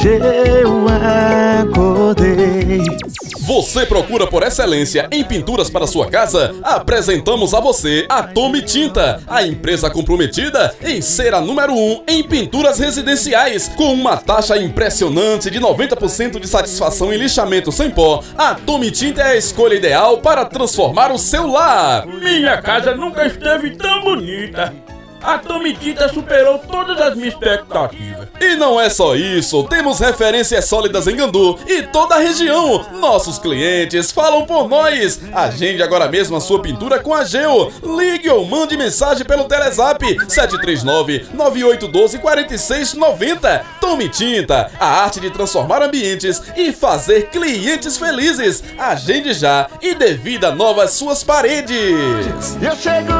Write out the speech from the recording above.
hoje eu acordei. Você procura por excelência em pinturas para sua casa? Apresentamos a você a Tome Tinta, a empresa comprometida em ser a número 1 um em pinturas residenciais, com uma taxa impressionante de 90% de satisfação em lixamento sem pó. A Tome Tinta é a escolha ideal para transformar o seu lar. Minha casa nunca esteve tão bonita. A Tomitita superou todas as minhas expectativas. E não é só isso, temos referências sólidas em Gandu e toda a região. Nossos clientes falam por nós. Agende agora mesmo a sua pintura com a Geo. Ligue ou mande mensagem pelo Telezap 739-9812-4690. Tome Tinta, a arte de transformar ambientes e fazer clientes felizes. Agende já e dê vida nova às suas paredes. Eu chego